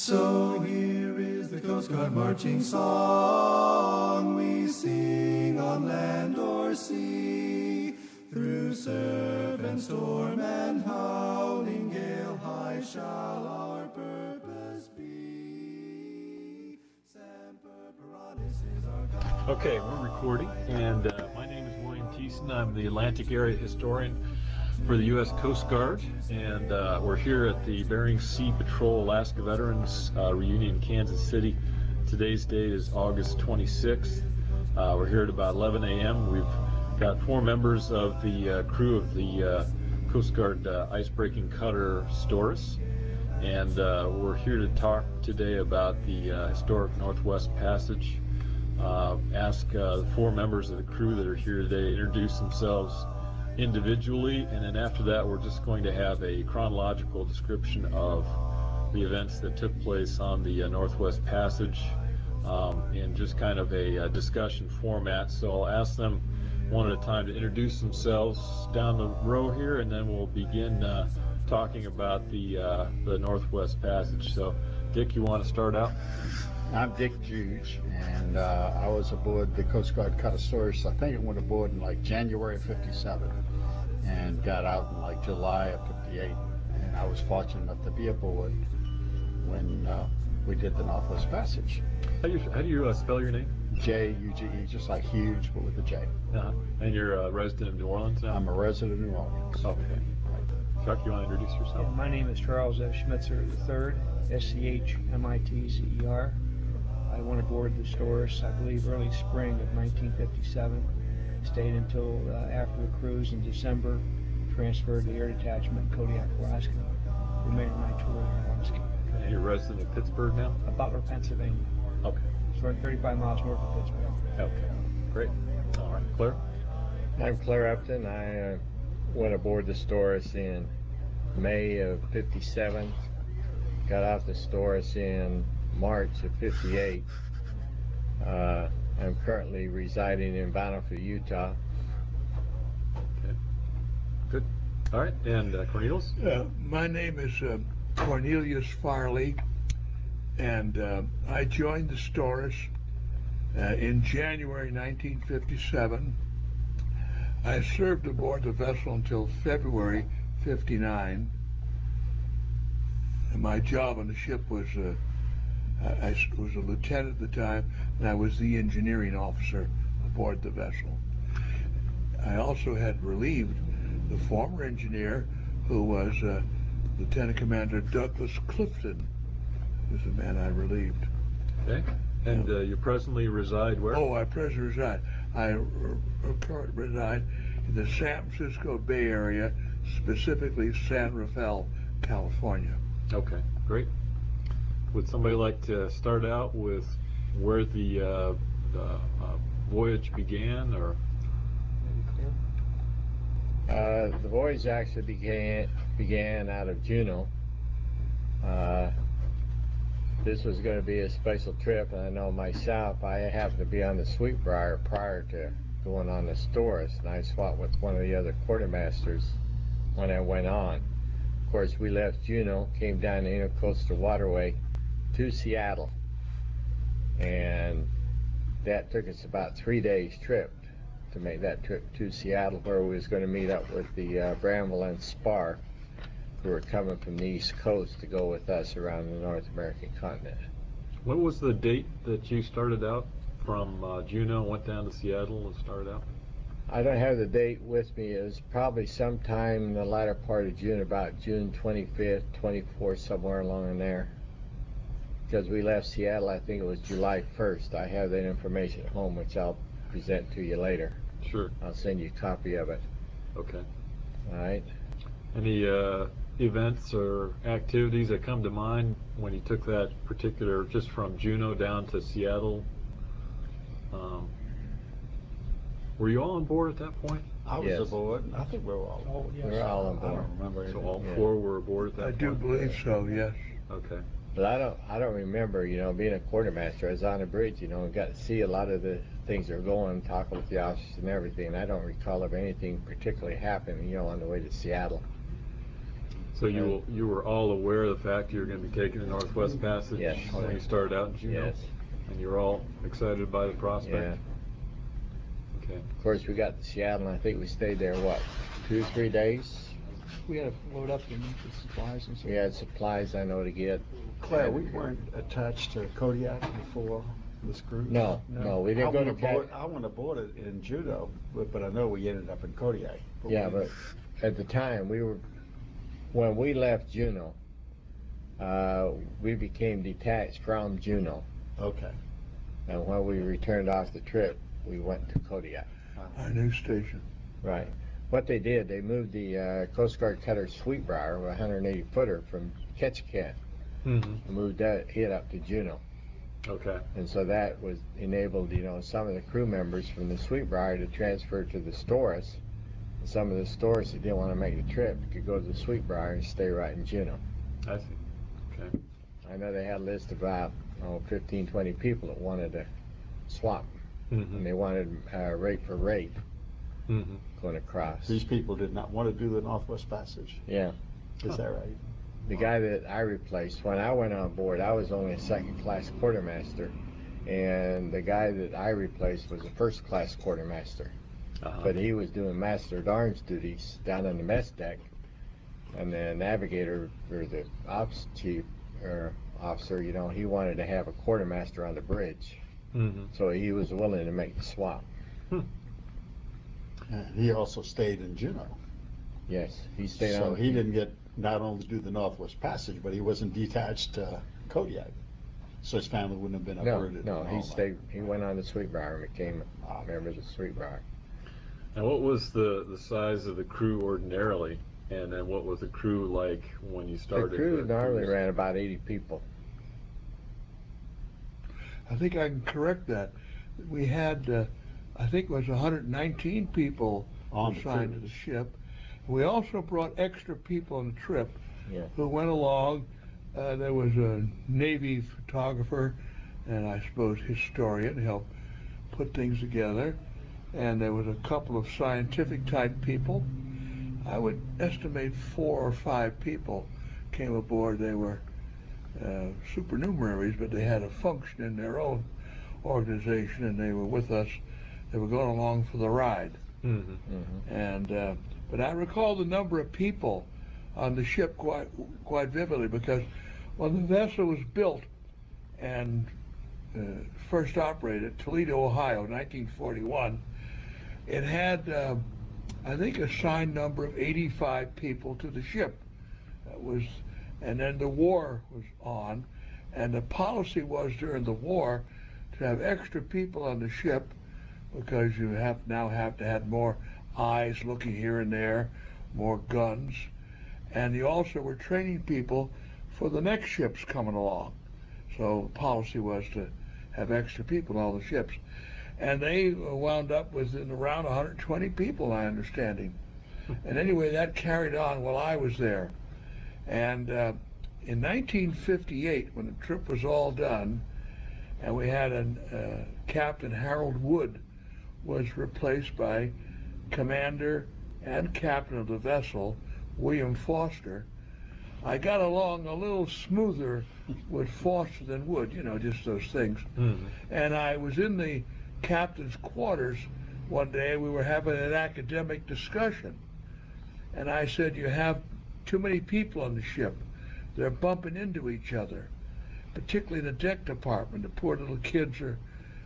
So here is the Coast Guard marching song we sing on land or sea. Through surf and storm and howling gale high shall our purpose be. Okay, we're recording, and uh, my name is William Thiesen. I'm the Atlantic Area Historian for the U.S. Coast Guard, and uh, we're here at the Bering Sea Patrol Alaska Veterans uh, Reunion in Kansas City. Today's date is August 26th. Uh, we're here at about 11 a.m. We've got four members of the uh, crew of the uh, Coast Guard uh, icebreaking cutter Storis, and we're here to talk today about the historic Northwest Passage. Ask the four members of the crew that are here today to introduce themselves individually, and then after that, we're just going to have a chronological description of the events that took place on the uh, Northwest Passage um, in just kind of a uh, discussion format. So I'll ask them one at a time to introduce themselves down the row here, and then we'll begin uh, talking about the uh, the Northwest Passage. So, Dick, you want to start out? I'm Dick Juge, and uh, I was aboard the Coast Guard Cutter-Storis. I think it went aboard in like January of 57 and got out in like July of 58. And I was fortunate enough to be aboard when uh, we did the Northwest Passage. How do you, how do you uh, spell your name? J U G E, just like huge, but with a J. Uh-huh. And you're a resident of New Orleans now? I'm a resident of New Orleans. Okay. Chuck, you want to introduce yourself? Yeah, my name is Charles F. Schmitzer III, S-C-H-M-I-T-Z-E-R. I went aboard the Storis, I believe, early spring of 1957. Stayed until uh, after the cruise in December. Transferred to Air Detachment, Kodiak, Alaska. Remaining my tour in Alaska. And you're resident of Pittsburgh now? Uh, Butler, Pennsylvania. Okay. So 35 miles north of Pittsburgh. Okay. Great. All right. Clair? I'm Clair Upton. I uh, went aboard the Storis in May of 57. Got off the Storis in March of 58. Uh, I'm currently residing in Bountiful, Utah. Okay. Good. All right. And uh, Cornelius? Uh, my name is uh, Cornelius Farley, and uh, I joined the Storis uh, in January 1957. I served aboard the vessel until February 59. And my job on the ship was uh, I, was a lieutenant at the time, and I was the engineering officer aboard the vessel. I also had relieved the former engineer, who was uh, Lieutenant Commander Douglas Clifton, was the man I relieved. Okay. And uh, you presently reside where? Oh, I presently reside. I currently reside in the San Francisco Bay Area, specifically San Rafael, California. Okay. Great. Would somebody like to start out with where the, uh, the uh, voyage began, or Uh, the voyage actually began began out of Juneau. Uh, this was going to be a special trip, and I know myself, I happened to be on the Sweetbrier prior to going on the Storis, and I swapped with one of the other quartermasters when I went on. Of course, we left Juneau, came down the Intercoastal Waterway to Seattle, and that took us about three days trip to make that trip to Seattle, where we was going to meet up with the uh, Bramble and Spar, who were coming from the East Coast to go with us around the North American continent. what was the date that you started out from uh, Juneau, went down to Seattle, and started out? I don't have the date with me. It was probably sometime in the latter part of June, about June 25th, 24th, somewhere along in there. Because we left Seattle, I think it was July 1st. I have that information at home, which I'll present to you later. Sure. I'll send you a copy of it. Okay. All right. Any uh, events or activities that come to mind when you took that particular, just from Juneau down to Seattle? Um, were you all on board at that point? I was Yes. aboard. I think we were all. Oh, yes. We're all on board. I don't remember. So all Yeah. four were aboard at that I point? do believe so, yes. Okay. But I don't, I don't remember, you know, being a quartermaster. I was on the bridge, you know, and got to see a lot of the things that were going, talking with the officers and everything. And I don't recall of anything particularly happening, you know, on the way to Seattle. So you will, you were all aware of the fact you were going to be taking the Northwest Passage Yes. when you started out in Juneau? Yes. And you were all excited by the prospect? Yeah. Okay. Of course, we got to Seattle, and I think we stayed there what, two, three days. We had to load up and the supplies and stuff. We had supplies, I know, to get. Clair, we weren't attached to Kodiak before this group? No, no, we didn't I go went to board- Cat- I went aboard it in Juneau, but, but I know we ended up in Kodiak. Yeah, we- but at the time we were, when we left Juneau, uh, we became detached from Juneau, Okay. and when we returned off the trip, we went to Kodiak. Our new station. Right. What they did, they moved the uh, Coast Guard cutter Sweetbrier, a 180 footer, from Ketchikan, Mm-hmm. moved that it up to Juneau. Okay. And so that was enabled, you know, some of the crew members from the Sweetbrier to transfer to the Storis. And some of the Storis that didn't want to make the trip could go to the Sweetbrier and stay right in Juneau. I see. Okay. I know they had a list of about oh, 15, 20 people that wanted to swap, Mm-hmm. and they wanted uh, rate for rate Mm-hmm. going across. These people did not want to do the Northwest Passage. Yeah. Is that right? The guy that I replaced, when I went on board, I was only a second class quartermaster, and the guy that I replaced was a first class quartermaster. Uh-huh. But he was doing master at arms duties down on the mess deck, and the navigator or the ops chief or officer, you know, he wanted to have a quartermaster on the bridge, Mm-hmm. so he was willing to make the swap. And he also stayed in Juneau. Yes, he stayed So on. he didn't get, not only do the Northwest Passage, but he wasn't detached to Kodiak. So his family wouldn't have been No, uprooted. no, and he all that. stayed. He went on the Sweetbrier and became Ah. a member of the Sweetbrier. And what was the, the size of the crew ordinarily? And then what was the crew like when you started? The started? crew normally cruise? ran about 80 people. I think I can correct that. We had, uh, I think it was 119 people On the assigned to cruise. the ship. We also brought extra people on the trip Yeah. who went along. Uh, there was a Navy photographer and I suppose historian helped put things together. And there was a couple of scientific type people. I would estimate four or five people came aboard. They were uh, supernumeraries, but they had a function in their own organization, and they were with us. They were going along for the ride. Mm-hmm. hmm And uh, but I recall the number of people on the ship quite quite vividly because when the vessel was built and uh, first operated, Toledo, Ohio, 1941, it had uh, I think a signed number of 85 people to the ship. That was, and then the war was on, and the policy was during the war to have extra people on the ship because you have now have to have more eyes looking here and there, more guns, and you also were training people for the next ships coming along. So the policy was to have extra people on all the ships, and they wound up with around 120 people, I understanding. And anyway, that carried on while I was there, and uh, in 1958, when the trip was all done, and we had a uh, Captain Harold Wood was replaced by commander and captain of the vessel, William Foster. I got along a little smoother with Foster than Wood, you know, just those things. Mm-hmm. And I was in the captain's quarters one day. We were having an academic discussion. And I said, You have too many people on the ship. They're bumping into each other, particularly the deck department. The poor little kids are,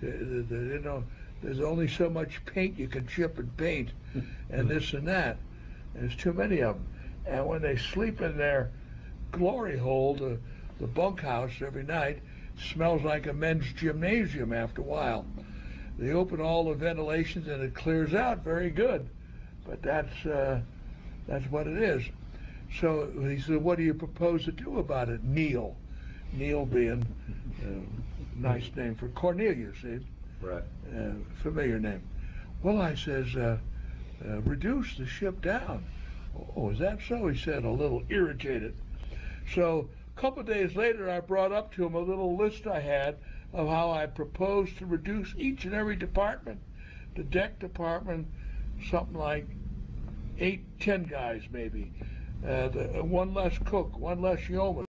they, they, they, you know, there's only so much paint you can chip and paint, and hmm. this and that. There's too many of them. And when they sleep in their glory hole, the, the bunkhouse every night, smells like a men's gymnasium after a while. They open all the ventilations and it clears out very good. But that's, uh, that's what it is. So he said, what do you propose to do about it? Neil. Neil being a nice name for Cornelius, see? Right. uh, familiar name. Well, I says, uh, uh, reduce the ship down. Oh, is that so? He said, a little irritated. So a couple of days later, I brought up to him a little list I had of how I proposed to reduce each and every department. The deck department, something like eight, ten guys maybe. and uh, one less cook, one less yeoman.